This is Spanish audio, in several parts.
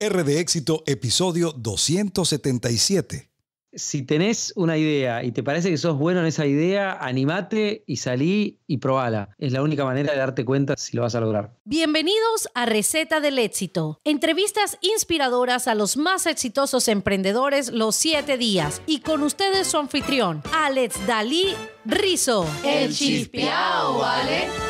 R de éxito, episodio 277. Si tenés una idea y te parece que sos bueno en esa idea, animate y salí y probala. Es la única manera de darte cuenta si lo vas a lograr. Bienvenidos a Receta del Éxito. Entrevistas inspiradoras a los más exitosos emprendedores los siete días. Y con ustedes su anfitrión, Alex Dalí Rizo. El chispeao, ¿vale?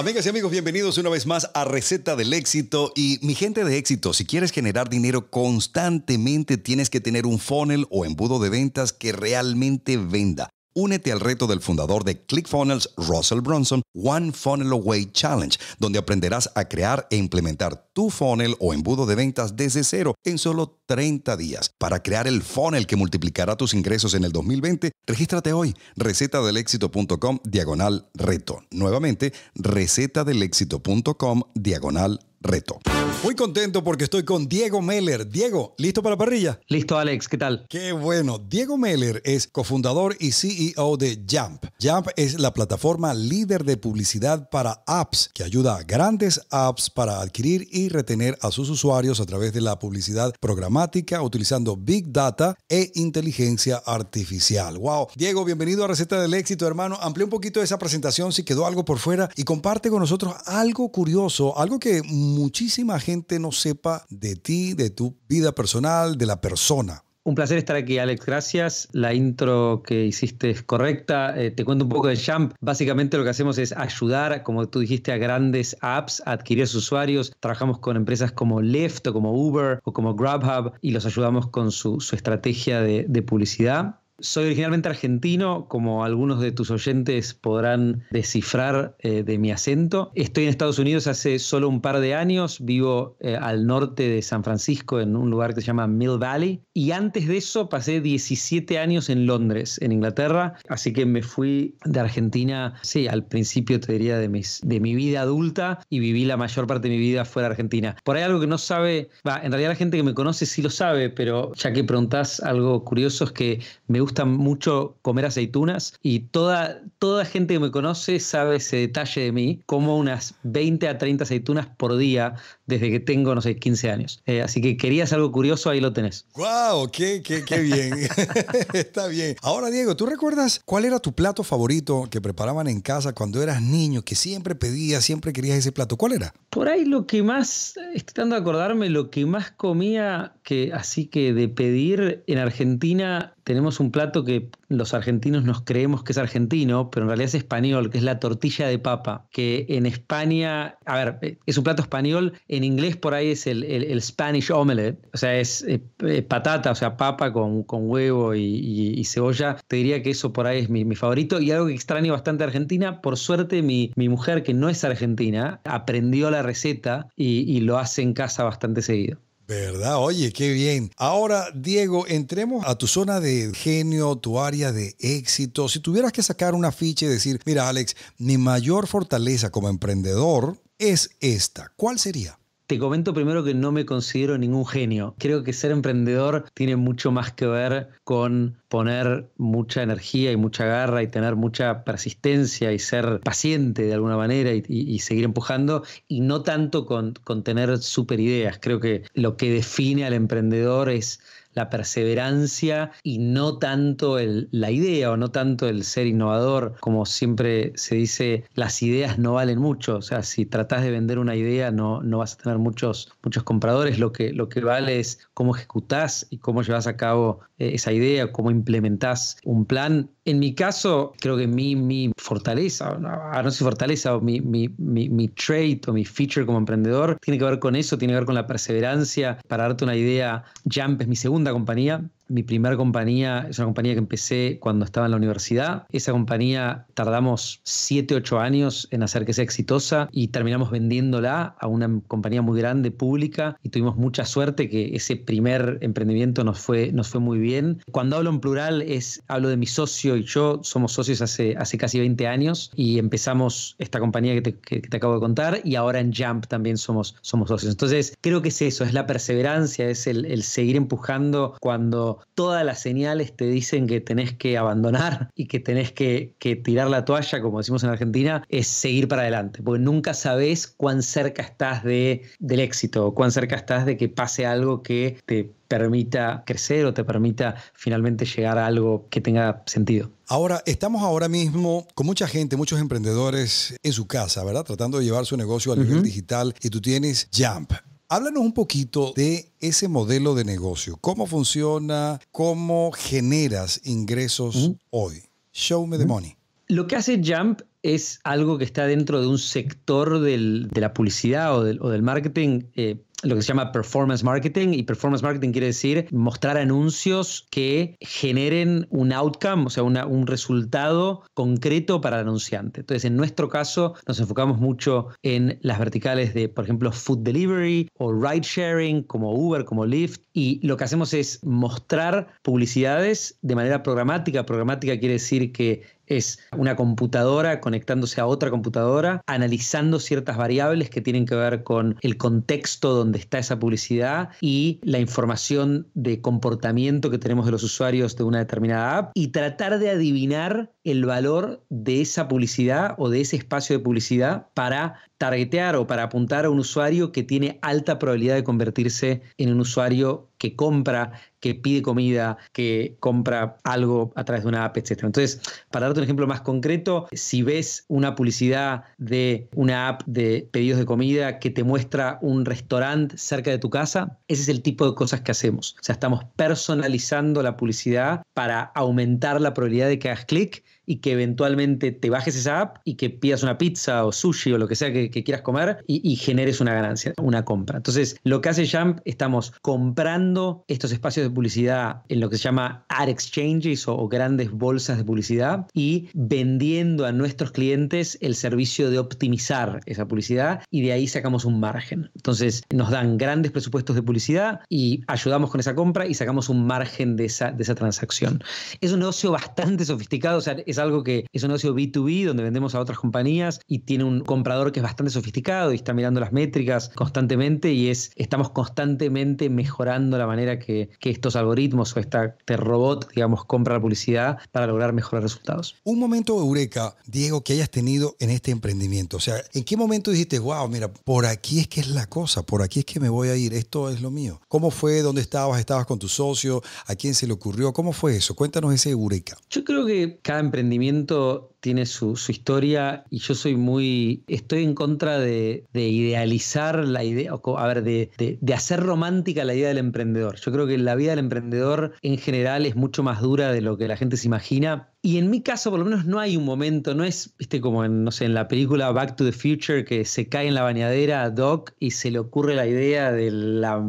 Amigas y amigos, bienvenidos una vez más a Receta del Éxito. Y mi gente de éxito, si quieres generar dinero constantemente, tienes que tener un funnel o embudo de ventas que realmente venda. Únete al reto del fundador de ClickFunnels, Russell Brunson, One Funnel Away Challenge, donde aprenderás a crear e implementar tu funnel o embudo de ventas desde cero en solo 30 días. Para crear el funnel que multiplicará tus ingresos en el 2020, regístrate hoy, recetadelexito.com diagonal reto. Nuevamente, recetadelexito.com diagonal reto. Muy contento porque estoy con Diego Meller. Diego, ¿listo para la parrilla? Listo, Alex, ¿qué tal? Qué bueno. Diego Meller es cofundador y CEO de Jump. Jump es la plataforma líder de publicidad para apps que ayuda a grandes apps para adquirir y retener a sus usuarios a través de la publicidad programática utilizando Big Data e inteligencia artificial. Wow. Diego, bienvenido a Receta del Éxito, hermano. Amplía un poquito esa presentación si quedó algo por fuera y comparte con nosotros algo curioso, algo que muchísima gente no sepa de ti, de tu vida personal, de la persona. Un placer estar aquí, Alex. Gracias. La intro que hiciste es correcta. Eh, te cuento un poco de Jump. Básicamente lo que hacemos es ayudar, como tú dijiste, a grandes apps a adquirir sus usuarios. Trabajamos con empresas como Lyft o como Uber o como Grubhub y los ayudamos con su, estrategia de publicidad. Soy originalmente argentino, como algunos de tus oyentes podrán descifrar eh, de mi acento. Estoy en Estados Unidos hace solo un par de años, vivo eh, al norte de San Francisco, en un lugar que se llama Mill Valley. Y antes de eso pasé 17 años en Londres, en Inglaterra. Así que me fui de Argentina, sí, al principio te diría de, mi vida adulta y viví la mayor parte de mi vida fuera de Argentina. Por ahí algo que no sabe, va, en realidad la gente que me conoce sí lo sabe, pero ya que preguntás algo curioso es que me gusta gusta mucho comer aceitunas y toda, toda gente que me conoce sabe ese detalle de mí, como unas 20 a 30 aceitunas por día desde que tengo, no sé, 15 años. Eh, así que querías algo curioso, ahí lo tenés. ¡Wow! ¡Qué, qué, qué bien! Está bien. Ahora, Diego, ¿tú recuerdas cuál era tu plato favorito que preparaban en casa cuando eras niño, que siempre pedías, siempre querías ese plato? ¿Cuál era? Por ahí lo que más, estoy tratando de acordarme, lo que más comía, que así que de pedir en Argentina tenemos un plato que los argentinos nos creemos que es argentino, pero en realidad es español, que es la tortilla de papa, que en España, a ver, es un plato español, en inglés por ahí es el, Spanish omelette, o sea, es eh, eh, patata, o sea, papa con, con huevo y, cebolla. Te diría que eso por ahí es mi, favorito y algo que extraño bastante Argentina, por suerte mi, mujer, que no es argentina, aprendió la receta y lo hace en casa bastante seguido. ¿Verdad? Oye, qué bien. Ahora, Diego, entremos a tu zona de genio, tu área de éxito. Si tuvieras que sacar una ficha y decir, mira, Alex, mi mayor fortaleza como emprendedor es esta, ¿cuál sería? Te comento primero que no me considero ningún genio. Creo que ser emprendedor tiene mucho más que ver con poner mucha energía y mucha garra y tener mucha persistencia y ser paciente de alguna manera y, seguir empujando y no tanto con, con tener super ideas. Creo que lo que define al emprendedor es la perseverancia y no tanto el, la idea o no tanto el ser innovador. Como siempre se dice, las ideas no valen mucho. O sea, si tratás de vender una idea no, no vas a tener muchos, muchos compradores. Lo que, lo que vale es cómo ejecutás y cómo llevas a cabo esa idea, cómo implementás un plan. En mi caso, creo que mi, mi fortaleza, no, no sé fortaleza, o mi, mi, mi, mi trait o mi feature como emprendedor tiene que ver con eso, tiene que ver con la perseverancia. Para darte una idea, Jump es mi segundo compañía. Mi primera compañía es una compañía que empecé cuando estaba en la universidad. Esa compañía tardamos 7, 8 años en hacer que sea exitosa y terminamos vendiéndola a una compañía muy grande, pública, y tuvimos mucha suerte que ese primer emprendimiento nos fue, nos fue muy bien. Cuando hablo en plural es, hablo de mi socio y yo somos socios hace, hace casi 20 años y empezamos esta compañía que te, acabo de contar y ahora en Jump también somos, somos socios. Entonces, creo que es eso, es la perseverancia, es el, seguir empujando cuando todas las señales te dicen que tenés que abandonar y que tenés que, que tirar la toalla, como decimos en Argentina, es seguir para adelante, porque nunca sabes cuán cerca estás de, del éxito, o cuán cerca estás de que pase algo que te permita crecer o te permita finalmente llegar a algo que tenga sentido. Ahora, estamos ahora mismo con mucha gente, muchos emprendedores en su casa, ¿verdad? Tratando de llevar su negocio a nivel digital y tú tienes Jump. Háblanos un poquito de ese modelo de negocio. ¿Cómo funciona? ¿Cómo generas ingresos hoy? Show me the money. Lo que hace Jump es algo que está dentro de un sector de la publicidad o del, marketing eh, lo que se llama performance marketing y performance marketing quiere decir mostrar anuncios que generen un outcome, o sea, un resultado concreto para el anunciante. Entonces, en nuestro caso, nos enfocamos mucho en las verticales de, por ejemplo, food delivery o ride sharing, como Uber, como Lyft, y lo que hacemos es mostrar publicidades de manera programática. Programática quiere decir que es una computadora conectándose a otra computadora, analizando ciertas variables que tienen que ver con el contexto donde está esa publicidad y la información de comportamiento que tenemos de los usuarios de una determinada app y tratar de adivinar el valor de esa publicidad o de ese espacio de publicidad para targetear o para apuntar a un usuario que tiene alta probabilidad de convertirse en un usuario que compra, que pide comida, que compra algo a través de una app, etc. Entonces, para darte un ejemplo más concreto, si ves una publicidad de una app de pedidos de comida que te muestra un restaurante cerca de tu casa, ese es el tipo de cosas que hacemos. O sea, estamos personalizando la publicidad para aumentar la probabilidad de que hagas clic y que eventualmente te bajes esa app y que pidas una pizza o sushi o lo que sea que, quieras comer y, generes una ganancia, una compra. Entonces, lo que hace Jump, estamos comprando estos espacios de publicidad en lo que se llama ad exchanges o, grandes bolsas de publicidad y vendiendo a nuestros clientes el servicio de optimizar esa publicidad y de ahí sacamos un margen. Entonces, nos dan grandes presupuestos de publicidad y ayudamos con esa compra y sacamos un margen de esa, de esa transacción. Es un negocio bastante sofisticado, o sea, es algo que es un negocio B2B donde vendemos a otras compañías y tiene un comprador que es bastante sofisticado y está mirando las métricas constantemente y es estamos constantemente mejorando la manera que, que estos algoritmos o este robot, digamos, compra la publicidad para lograr mejores resultados. Un momento eureka, Diego, que hayas tenido en este emprendimiento. O sea, ¿en qué momento dijiste, wow, mira, por aquí es que es la cosa, por aquí es que me voy a ir, esto es lo mío? ¿Cómo fue? ¿Dónde estabas? ¿Estabas con tu socio? ¿A quién se le ocurrió? ¿Cómo fue eso? Cuéntanos ese eureka. Yo creo que cada emprendimiento emprendimiento tiene su, historia y yo soy muy, estoy en contra de, idealizar la idea, a ver, de, de, hacer romántica la idea del emprendedor. Yo creo que la vida del emprendedor en general es mucho más dura de lo que la gente se imagina y en mi caso, por lo menos, no hay un momento, no es, viste, como en, no sé, en la película Back to the Future, que se cae en la bañadera a Doc y se le ocurre la idea de la,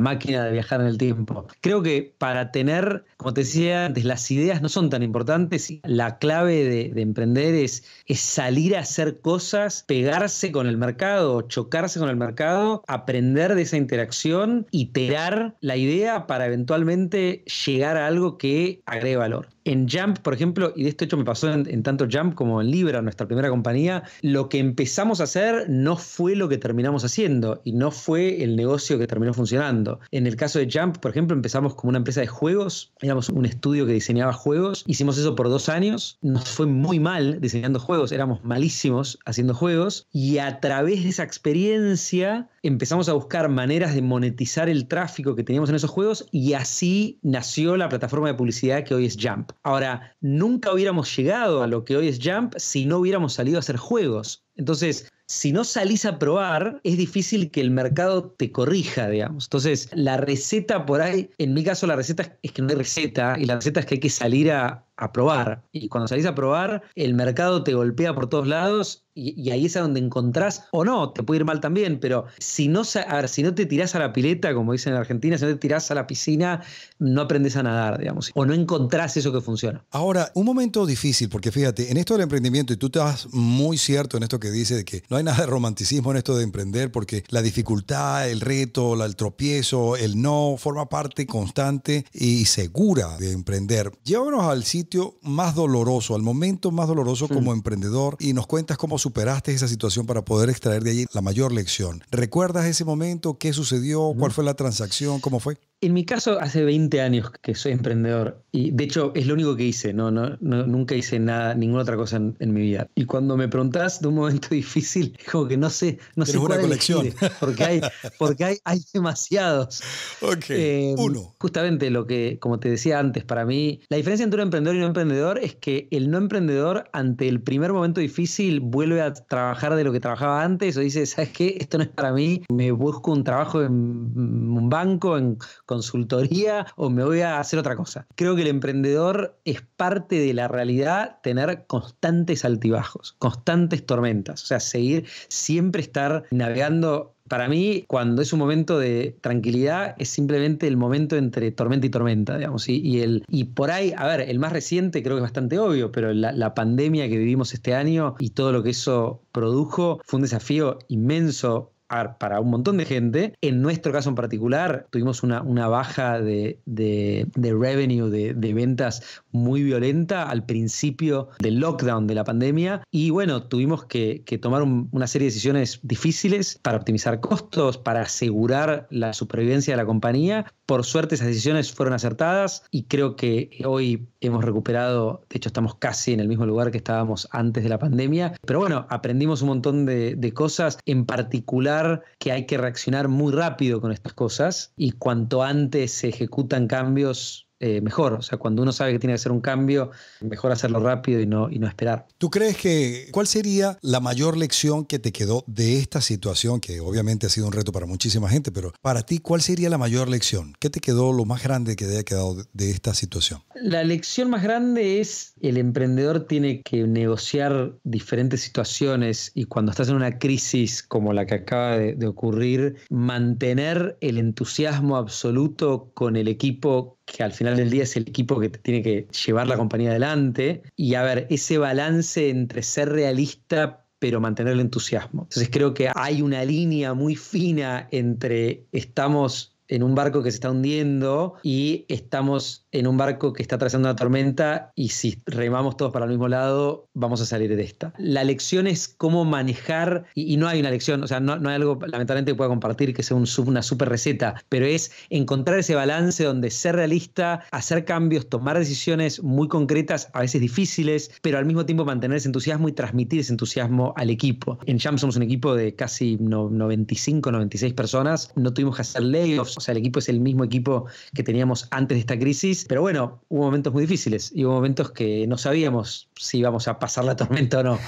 máquina de viajar en el tiempo. Creo que para tener, como te decía antes, las ideas no son tan importantes. La clave de, emprender es, es salir a hacer cosas, pegarse con el mercado, chocarse con el mercado, aprender de esa interacción, iterar la idea para eventualmente llegar a algo que agregue valor en Jump, por ejemplo, y de este hecho me pasó en, tanto Jump como en Libra, nuestra primera compañía, lo que empezamos a hacer no fue lo que terminamos haciendo y no fue el negocio que terminó funcionando. En el caso de Jump, por ejemplo, empezamos como una empresa de juegos, éramos un estudio que diseñaba juegos, hicimos eso por dos años, nos fue muy mal diseñando juegos, éramos malísimos haciendo juegos y a través de esa experiencia empezamos a buscar maneras de monetizar el tráfico que teníamos en esos juegos y así nació la plataforma de publicidad que hoy es Jump. Ahora, nunca hubiéramos llegado a lo que hoy es Jump si no hubiéramos salido a hacer juegos. Entonces, si no salís a probar, es difícil que el mercado te corrija, digamos. Entonces, la receta por ahí, en mi caso la receta es que no hay receta y la receta es que hay que salir a, a probar. Y cuando salís a probar, el mercado te golpea por todos lados y, ahí es a donde encontrás, o no, te puede ir mal también, pero si no, a si no te tirás a la pileta, como dicen en Argentina, si no te tirás a la piscina, no aprendes a nadar, digamos, o no encontrás eso que funciona. Ahora, un momento difícil, porque fíjate, en esto del emprendimiento, y tú estás muy cierto en esto que que dice de que no hay nada de romanticismo en esto de emprender porque la dificultad, el reto, el tropiezo, el no forma parte constante y segura de emprender. Llévanos al sitio más doloroso, al momento más doloroso como emprendedor y nos cuentas cómo superaste esa situación para poder extraer de allí la mayor lección. ¿Recuerdas ese momento? ¿Qué sucedió? ¿Cuál fue la transacción? ¿Cómo fue? En mi caso, hace 20 años que soy emprendedor y de hecho es lo único que hice, no, no, nunca hice nada, ninguna otra cosa en, mi vida. Y cuando me preguntás de un momento difícil, es como que no sé, no sé una colección. porque hay, porque hay, hay demasiados. Ok, eh, uno. Justamente lo que, como te decía antes, para mí, la diferencia entre un emprendedor y no emprendedor es que el no emprendedor ante el primer momento difícil vuelve a trabajar de lo que trabajaba antes o dice, ¿sabes qué? Esto no es para mí, me busco un trabajo en un banco, en consultoría o me voy a hacer otra cosa. Creo que el emprendedor es parte de la realidad tener constantes altibajos, constantes tormentas, o sea, seguir, siempre estar navegando para mí, cuando es un momento de tranquilidad, es simplemente el momento entre tormenta y tormenta, digamos. Y, el, y por ahí, a ver, el más reciente creo que es bastante obvio, pero la, la, pandemia que vivimos este año y todo lo que eso produjo fue un desafío inmenso para un montón de gente. En nuestro caso en particular, tuvimos una, una baja de, de, revenue, de, de, ventas muy violenta al principio del lockdown de la pandemia. Y bueno, tuvimos que, que tomar una serie de decisiones difíciles para optimizar costos, para asegurar la supervivencia de la compañía. Por suerte esas decisiones fueron acertadas y creo que hoy hemos recuperado, de hecho estamos casi en el mismo lugar que estábamos antes de la pandemia. Pero bueno, aprendimos un montón de, de cosas, en particular que hay que reaccionar muy rápido con estas cosas y cuanto antes se ejecutan cambios eh, mejor. O sea, cuando uno sabe que tiene que hacer un cambio, mejor hacerlo rápido y no, y no esperar. ¿Tú crees que cuál sería la mayor lección que te quedó de esta situación, que obviamente ha sido un reto para muchísima gente, pero para ti, ¿cuál sería la mayor lección? ¿Qué te quedó lo más grande que te haya quedado de esta situación? La lección más grande es el emprendedor tiene que negociar diferentes situaciones y cuando estás en una crisis como la que acaba de, de ocurrir, mantener el entusiasmo absoluto con el equipo que al final del día es el equipo que tiene que llevar la compañía adelante. Y a ver, ese balance entre ser realista pero mantener el entusiasmo. Entonces creo que hay una línea muy fina entre estamos en un barco que se está hundiendo y estamos en un barco que está atravesando una tormenta y si remamos todos para el mismo lado, vamos a salir de esta. La lección es cómo manejar, y, no hay una lección, o sea, no, hay algo lamentablemente que pueda compartir que sea un, una super receta, pero es encontrar ese balance donde ser realista, hacer cambios, tomar decisiones muy concretas, a veces difíciles, pero al mismo tiempo mantener ese entusiasmo y transmitir ese entusiasmo al equipo. En Jam somos un equipo de casi 95, 96 personas, no tuvimos que hacer layoffs, o sea, el equipo es el mismo equipo que teníamos antes de esta crisis, pero bueno, hubo momentos muy difíciles y hubo momentos que no sabíamos si íbamos a pasar la tormenta o no.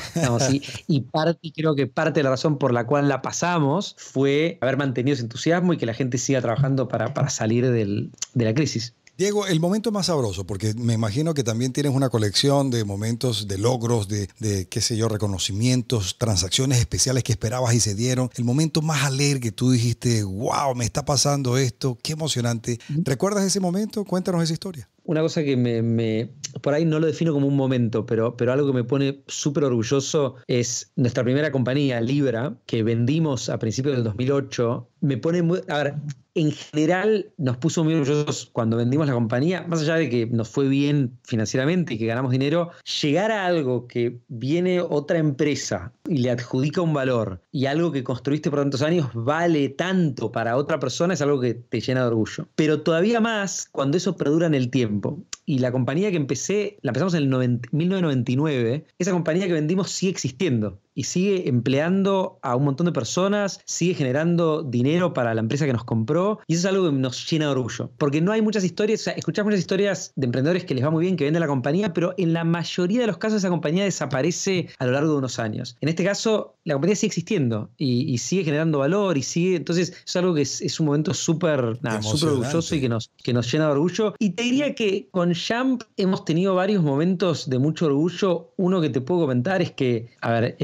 y, parte, creo que parte de la razón por la cual la pasamos fue haber mantenido ese entusiasmo y que la gente siga trabajando para, para salir de la crisis. Diego, el momento más sabroso, porque me imagino que también tienes una colección de momentos, de logros, de, qué sé yo, reconocimientos, transacciones especiales que esperabas y se dieron. El momento más alegre que tú dijiste, wow, me está pasando esto, qué emocionante. ¿Recuerdas ese momento? Cuéntanos esa historia una cosa que me, por ahí no lo defino como un momento, pero, pero algo que me pone súper orgulloso es nuestra primera compañía, Libra, que vendimos a principios del 2008. Me pone muy, a ver, en general nos puso muy orgullosos cuando vendimos la compañía, más allá de que nos fue bien financieramente y que ganamos dinero, llegar a algo que viene otra empresa y le adjudica un valor y algo que construiste por tantos años vale tanto para otra persona es algo que te llena de orgullo. Pero todavía más cuando eso perdura en el tiempo. Y la compañía que empecé, la empezamos en el 1999, esa compañía que vendimos sigue existiendo y sigue empleando a un montón de personas, sigue generando dinero para la empresa que nos compró y eso es algo que nos llena de orgullo, porque no hay muchas historias, o sea, escuchamos muchas historias de emprendedores que les va muy bien, que venden la compañía, pero en la mayoría de los casos esa compañía desaparece a lo largo de unos años. En este caso, la compañía sigue existiendo y, sigue generando valor y sigue, entonces es algo que es, un momento súper, orgulloso y que nos, que nos llena de orgullo. Y te diría que con Jump hemos tenido varios momentos de mucho orgullo. Uno que te puedo comentar es que, a ver,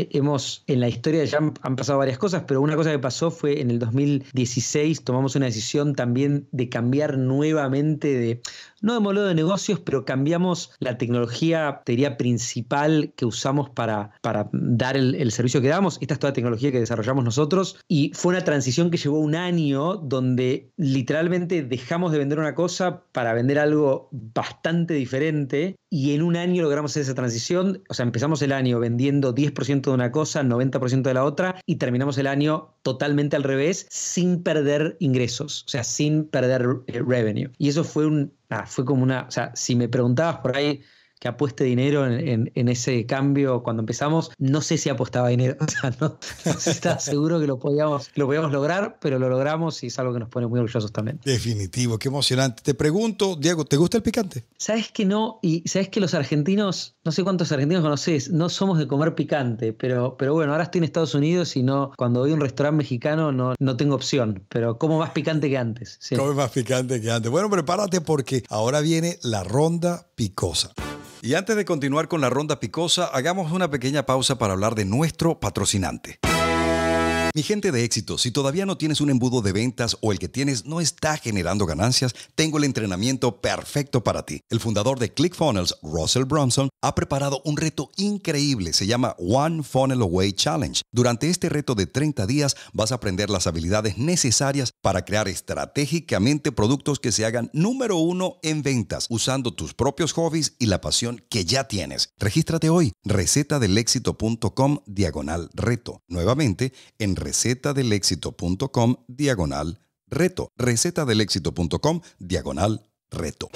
en la historia de Jump han pasado varias cosas, pero una cosa que pasó fue en el 2016 tomamos una decisión también de cambiar nuevamente de no de modelo de negocios, pero cambiamos la tecnología, principal que usamos para, para dar el, el servicio que damos. Esta es toda la tecnología que desarrollamos nosotros y fue una transición que llevó un año donde literalmente dejamos de vender una cosa para vender algo bastante diferente y en un año logramos hacer esa transición. O sea, empezamos el año vendiendo 10% de una cosa, 90% de la otra y terminamos el año totalmente al revés sin perder ingresos, o sea, sin perder eh, revenue. Y eso fue un, ah, fue como una, o sea, si me preguntabas por ahí que apueste dinero en, ese cambio cuando empezamos. No sé si apostaba dinero, o sea, no, estaba seguro que lo podíamos, lo podíamos lograr, pero lo logramos y es algo que nos pone muy orgullosos también. Definitivo, qué emocionante. Te pregunto, Diego, ¿te gusta el picante? Sabes que no, y sabes que los argentinos, no sé cuántos argentinos conoces, no somos de comer picante, pero, pero bueno, ahora estoy en Estados Unidos y no, cuando voy a un restaurante mexicano no, no tengo opción, pero como más picante que antes. Sí. Come más picante que antes. Bueno, prepárate porque ahora viene la ronda picosa. Y antes de continuar con la ronda picosa, hagamos una pequeña pausa para hablar de nuestro patrocinante. Mi gente de éxito, si todavía no tienes un embudo de ventas o el que tienes no está generando ganancias, tengo el entrenamiento perfecto para ti. El fundador de ClickFunnels, Russell Brunson, ha preparado un reto increíble. Se llama One Funnel Away Challenge. Durante este reto de 30 días vas a aprender las habilidades necesarias para crear estratégicamente productos que se hagan número uno en ventas, usando tus propios hobbies y la pasión que ya tienes. Regístrate hoy, recetadelexito.com diagonal reto. Nuevamente, en recetadelexito.com diagonal reto. recetadelexito.com diagonal reto.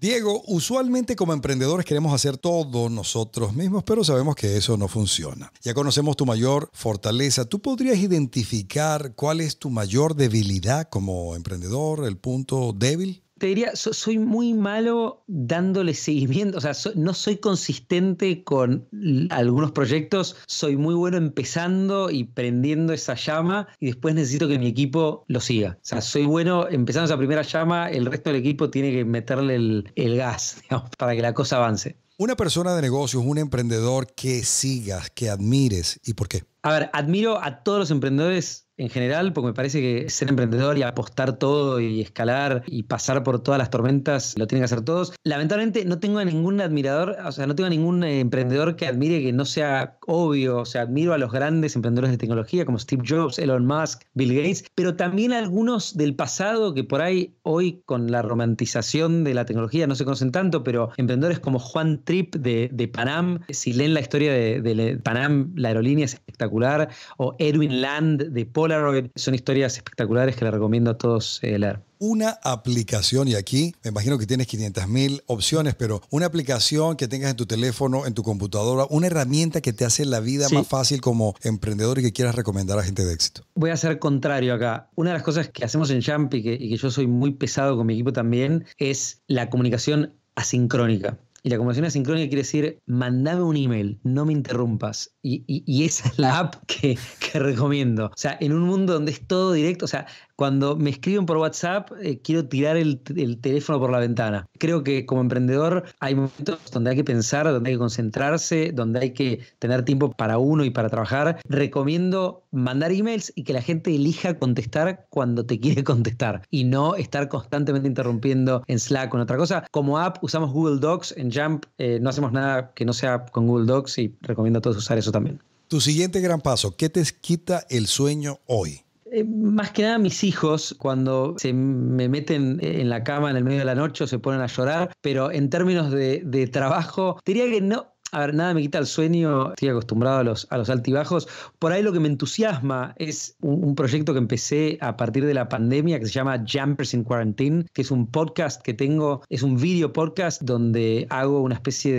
Diego, usualmente como emprendedores queremos hacer todo nosotros mismos, pero sabemos que eso no funciona. Ya conocemos tu mayor fortaleza. ¿Tú podrías identificar cuál es tu mayor debilidad como emprendedor, el punto débil? Te diría, soy muy malo dándole seguimiento, o sea, no soy consistente con algunos proyectos, soy muy bueno empezando y prendiendo esa llama y después necesito que mi equipo lo siga. O sea, soy bueno empezando esa primera llama, el resto del equipo tiene que meterle el, el gas digamos, para que la cosa avance. Una persona de negocios, un emprendedor que sigas, que admires y por qué. A ver, admiro a todos los emprendedores en general, porque me parece que ser emprendedor y apostar todo y escalar y pasar por todas las tormentas lo tienen que hacer todos. Lamentablemente no tengo a ningún admirador, o sea, no tengo a ningún eh, emprendedor que admire que no sea obvio, o sea, admiro a los grandes emprendedores de tecnología como Steve Jobs, Elon Musk, Bill Gates, pero también algunos del pasado que por ahí hoy con la romantización de la tecnología no se conocen tanto, pero emprendedores como Juan Tripp de, Panam, si leen la historia de, Panam, la aerolínea es espectacular, o Edwin Land de Paul son historias espectaculares que le recomiendo a todos eh, leer. Una aplicación, y aquí me imagino que tienes 500 mil opciones, pero una aplicación que tengas en tu teléfono, en tu computadora, una herramienta que te hace la vida más fácil como emprendedor y que quieras recomendar a gente de éxito. Voy a ser contrario acá. Una de las cosas que hacemos en Jump y que yo soy muy pesado con mi equipo también es la comunicación asincrónica. Y la comunicación asincrónica quiere decir, mandame un email, no me interrumpas. Y, esa es la app que, que, recomiendo. O sea, en un mundo donde es todo directo, o sea, cuando me escriben por WhatsApp, eh, quiero tirar el, teléfono por la ventana. Creo que como emprendedor hay momentos donde hay que pensar, donde hay que concentrarse, donde hay que tener tiempo para uno y para trabajar. Recomiendo mandar emails y que la gente elija contestar cuando te quiere contestar y no estar constantemente interrumpiendo en Slack o en otra cosa. Como app usamos Google Docs, en Jump eh, no hacemos nada que no sea con Google Docs y recomiendo a todos usar eso también. Tu siguiente gran paso, ¿qué te quita el sueño hoy? Eh, más que nada mis hijos, cuando se me meten en la cama en el medio de la noche o se ponen a llorar, pero en términos de, de trabajo, diría que no, a ver, nada me quita el sueño, estoy acostumbrado a los, a los altibajos. Por ahí lo que me entusiasma es un, proyecto que empecé a partir de la pandemia que se llama Jumpers in Quarantine, que es un podcast que tengo, es un video podcast donde hago una especie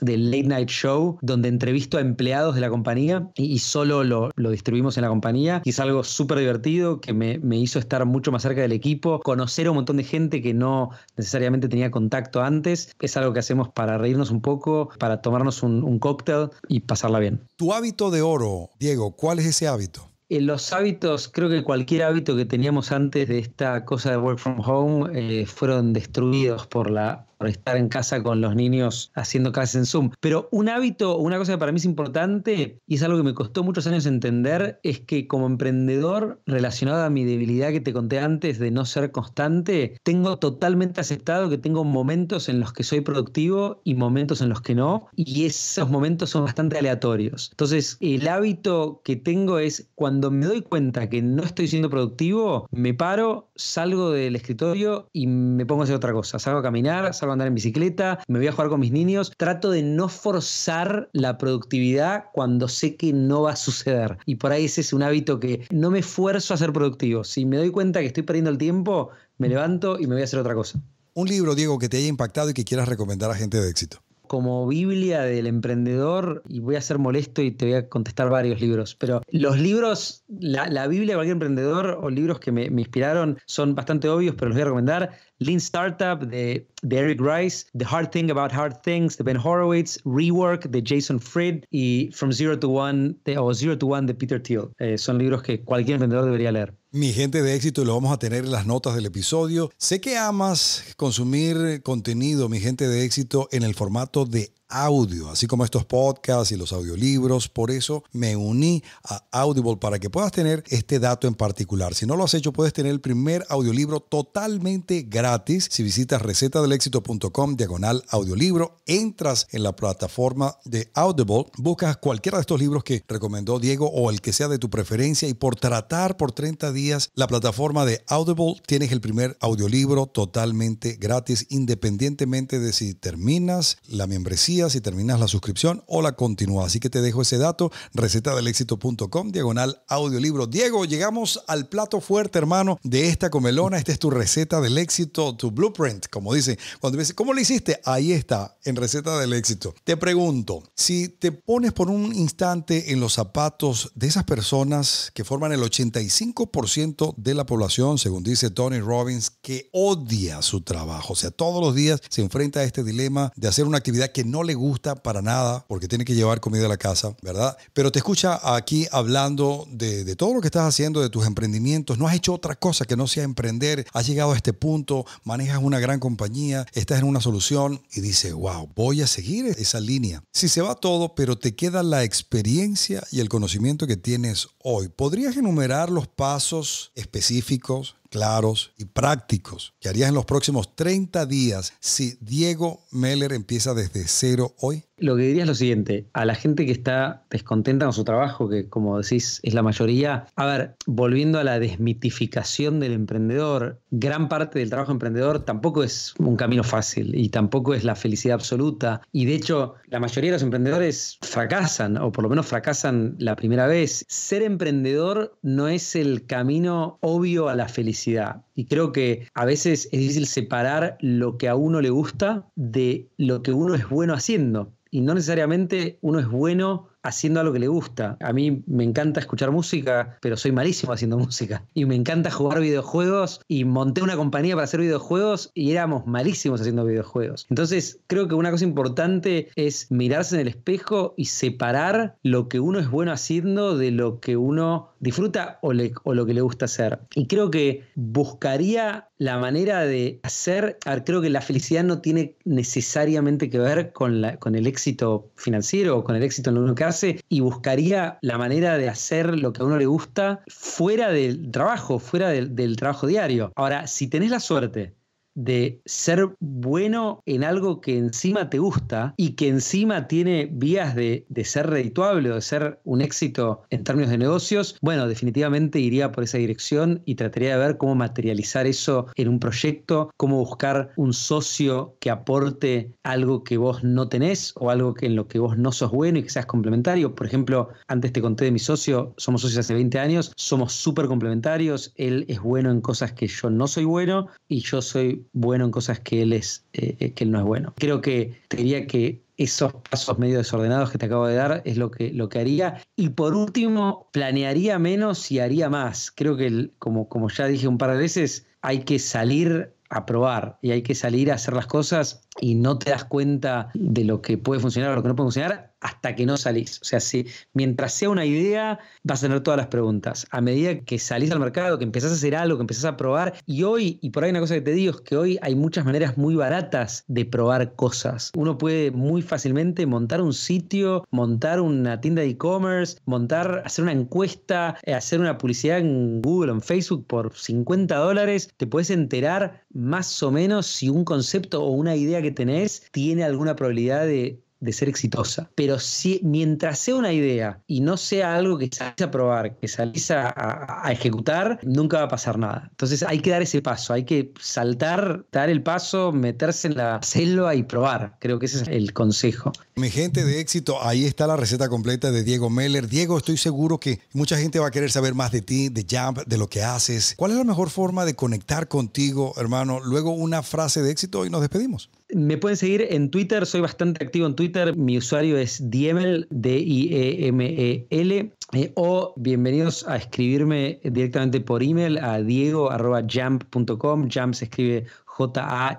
de, late night show donde entrevisto a empleados de la compañía y, solo lo, lo, distribuimos en la compañía. Y es algo súper divertido que me, me hizo estar mucho más cerca del equipo, conocer a un montón de gente que no necesariamente tenía contacto antes. Es algo que hacemos para reírnos un poco, para tomarnos un, cóctel y pasarla bien. Tu hábito de oro, Diego, ¿cuál es ese hábito? En eh, los hábitos, creo que cualquier hábito que teníamos antes de esta cosa de work from home eh, fueron destruidos por la estar en casa con los niños haciendo clases en Zoom. Pero un hábito, una cosa que para mí es importante y es algo que me costó muchos años entender, es que como emprendedor, relacionado a mi debilidad que te conté antes de no ser constante, tengo totalmente aceptado que tengo momentos en los que soy productivo y momentos en los que no, y esos momentos son bastante aleatorios. Entonces, el hábito que tengo es cuando me doy cuenta que no estoy siendo productivo, me paro, salgo del escritorio y me pongo a hacer otra cosa. Salgo a caminar, salgo a andar en bicicleta, me voy a jugar con mis niños. Trato de no forzar la productividad cuando sé que no va a suceder. Y por ahí ese es un hábito que no me esfuerzo a ser productivo. Si me doy cuenta que estoy perdiendo el tiempo, me levanto y me voy a hacer otra cosa. Un libro, Diego, que te haya impactado y que quieras recomendar a gente de éxito como Biblia del emprendedor, y voy a ser molesto y te voy a contestar varios libros, pero los libros, la, Biblia de cualquier emprendedor o libros que me, me, inspiraron son bastante obvios, pero los voy a recomendar. Lean Startup de, Eric Rice, The Hard Thing About Hard Things de Ben Horowitz, Rework de Jason Fried y From Zero to One de, o Zero to One de Peter Thiel. Eh, son libros que cualquier emprendedor debería leer. Mi gente de éxito, lo vamos a tener en las notas del episodio. Sé que amas consumir contenido, mi gente de éxito, en el formato de audio, así como estos podcasts y los audiolibros. Por eso me uní a Audible para que puedas tener este dato en particular. Si no lo has hecho, puedes tener el primer audiolibro totalmente gratis. Si visitas recetadelexito.com diagonal audiolibro, entras en la plataforma de Audible, buscas cualquiera de estos libros que recomendó Diego o el que sea de tu preferencia y por tratar por 30 días la plataforma de Audible tienes el primer audiolibro totalmente gratis independientemente de si terminas la membresía si terminas la suscripción o la continúas. Así que te dejo ese dato, recetadelexito.com, diagonal audiolibro. Diego, llegamos al plato fuerte, hermano, de esta comelona. Esta es tu receta del éxito, tu blueprint, como dicen. Cuando me dicen, ¿cómo lo hiciste? Ahí está, en receta del éxito. Te pregunto, si te pones por un instante en los zapatos de esas personas que forman el 85% de la población, según dice Tony Robbins, que odia su trabajo, o sea, todos los días se enfrenta a este dilema de hacer una actividad que no le gusta para nada porque tiene que llevar comida a la casa, ¿verdad? Pero te escucha aquí hablando de, todo lo que estás haciendo, de tus emprendimientos. No has hecho otra cosa que no sea emprender. Has llegado a este punto, manejas una gran compañía, estás en una solución y dices, wow, voy a seguir esa línea. Si se va todo, pero te queda la experiencia y el conocimiento que tienes hoy, ¿podrías enumerar los pasos específicos claros y prácticos que harías en los próximos 30 días si Diego Meller empieza desde cero hoy? Lo que diría es lo siguiente, a la gente que está descontenta con su trabajo, que como decís es la mayoría, a ver, volviendo a la desmitificación del emprendedor, gran parte del trabajo emprendedor tampoco es un camino fácil y tampoco es la felicidad absoluta. Y de hecho, la mayoría de los emprendedores fracasan, o por lo menos fracasan la primera vez. Ser emprendedor no es el camino obvio a la felicidad. Y creo que a veces es difícil separar lo que a uno le gusta de lo que uno es bueno haciendo. Y no necesariamente uno es bueno haciendo algo que le gusta. A mí me encanta escuchar música, pero soy malísimo haciendo música. Y me encanta jugar videojuegos y monté una compañía para hacer videojuegos y éramos malísimos haciendo videojuegos. Entonces creo que una cosa importante es mirarse en el espejo y separar lo que uno es bueno haciendo de lo que uno disfruta o, o lo que le gusta hacer. Y creo que buscaría la manera de hacer, creo que la felicidad no tiene necesariamente que ver con, la, con el éxito financiero o con el éxito en lo que hace y buscaría la manera de hacer lo que a uno le gusta fuera del trabajo, fuera del, del trabajo diario. Ahora, si tenés la suerte de ser bueno en algo que encima te gusta y que encima tiene vías de, ser redituable o de ser un éxito en términos de negocios, bueno, definitivamente iría por esa dirección y trataría de ver cómo materializar eso en un proyecto, cómo buscar un socio que aporte algo que vos no tenés o algo que en lo que vos no sos bueno y que seas complementario. Por ejemplo, antes te conté de mi socio, somos socios hace 20 años, somos súper complementarios, él es bueno en cosas que yo no soy bueno y yo soy bueno en cosas que él, es, eh, eh, que él no es bueno. Creo que te diría que esos pasos medio desordenados que te acabo de dar es lo que, lo que haría. Y por último, planearía menos y haría más. Creo que, como, como ya dije un par de veces, hay que salir a probar y hay que salir a hacer las cosas y no te das cuenta de lo que puede funcionar o lo que no puede funcionar hasta que no salís. O sea, si mientras sea una idea, vas a tener todas las preguntas. A medida que salís al mercado, que empezás a hacer algo, que empezás a probar, y hoy, y por ahí una cosa que te digo, es que hoy hay muchas maneras muy baratas de probar cosas. Uno puede muy fácilmente montar un sitio, montar una tienda de e-commerce, montar, hacer una encuesta, eh, hacer una publicidad en Google en Facebook por 50 dólares. Te puedes enterar más o menos si un concepto o una idea que tenés tiene alguna probabilidad de de ser exitosa. Pero si mientras sea una idea y no sea algo que salís a probar, que salís a, ejecutar, nunca va a pasar nada. Entonces hay que dar ese paso, hay que saltar, dar el paso, meterse en la selva y probar. Creo que ese es el consejo. Mi gente de éxito, ahí está la receta completa de Diego Meller. Diego, estoy seguro que mucha gente va a querer saber más de ti, de Jump, de lo que haces. ¿Cuál es la mejor forma de conectar contigo, hermano? Luego una frase de éxito y nos despedimos. Me pueden seguir en Twitter, soy bastante activo en Twitter. Mi usuario es Diemel, D-I-E-M-E-L. Eh, o bienvenidos a escribirme directamente por email a diego.jump.com. Jump se escribe J-A-M-P-P.com.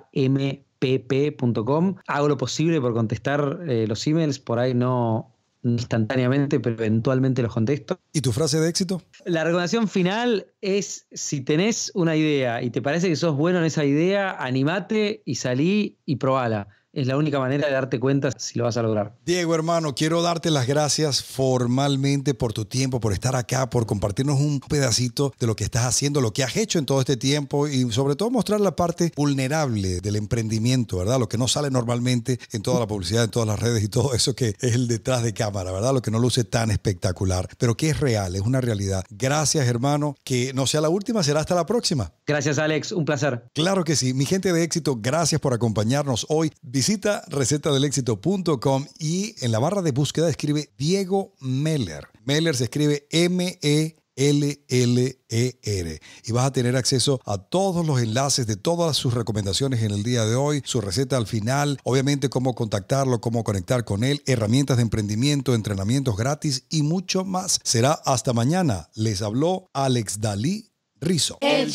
Hago lo posible por contestar eh, los emails, por ahí no, instantáneamente, pero eventualmente los contesto. ¿Y tu frase de éxito? La recomendación final es, si tenés una idea y te parece que sos bueno en esa idea, animate y salí y probala es la única manera de darte cuenta si lo vas a lograr. Diego, hermano, quiero darte las gracias formalmente por tu tiempo, por estar acá, por compartirnos un pedacito de lo que estás haciendo, lo que has hecho en todo este tiempo y sobre todo mostrar la parte vulnerable del emprendimiento, ¿verdad? Lo que no sale normalmente en toda la publicidad, en todas las redes y todo eso que es el detrás de cámara, ¿verdad? Lo que no luce tan espectacular, pero que es real, es una realidad. Gracias, hermano. Que no sea la última, será hasta la próxima. Gracias, Alex. Un placer. Claro que sí. Mi gente de éxito, gracias por acompañarnos hoy. Visita recetadelexito.com y en la barra de búsqueda escribe Diego Meller. Meller se escribe M-E. L-L-E-R. Y vas a tener acceso a todos los enlaces de todas sus recomendaciones en el día de hoy, su receta al final, obviamente cómo contactarlo, cómo conectar con él, herramientas de emprendimiento, entrenamientos gratis y mucho más. Será hasta mañana. Les habló Alex Dalí Rizo. El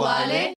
¿vale?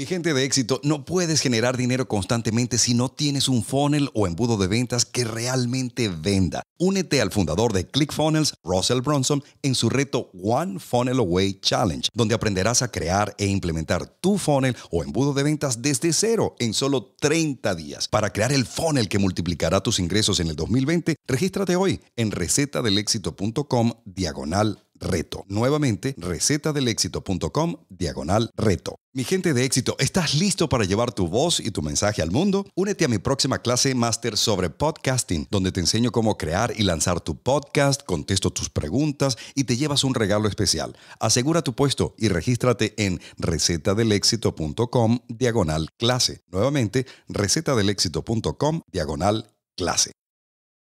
Mi gente de éxito, no puedes generar dinero constantemente si no tienes un funnel o embudo de ventas que realmente venda. Únete al fundador de ClickFunnels, Russell Bronson, en su reto One Funnel Away Challenge, donde aprenderás a crear e implementar tu funnel o embudo de ventas desde cero en solo 30 días. Para crear el funnel que multiplicará tus ingresos en el 2020, regístrate hoy en recetadelexito.com diagonal reto. Nuevamente, recetadelexito.com diagonal reto. Mi gente de éxito, ¿estás listo para llevar tu voz y tu mensaje al mundo? Únete a mi próxima clase máster sobre podcasting, donde te enseño cómo crear y lanzar tu podcast, contesto tus preguntas y te llevas un regalo especial. Asegura tu puesto y regístrate en recetadelexito.com diagonal clase. Nuevamente, recetadelexito.com diagonal clase.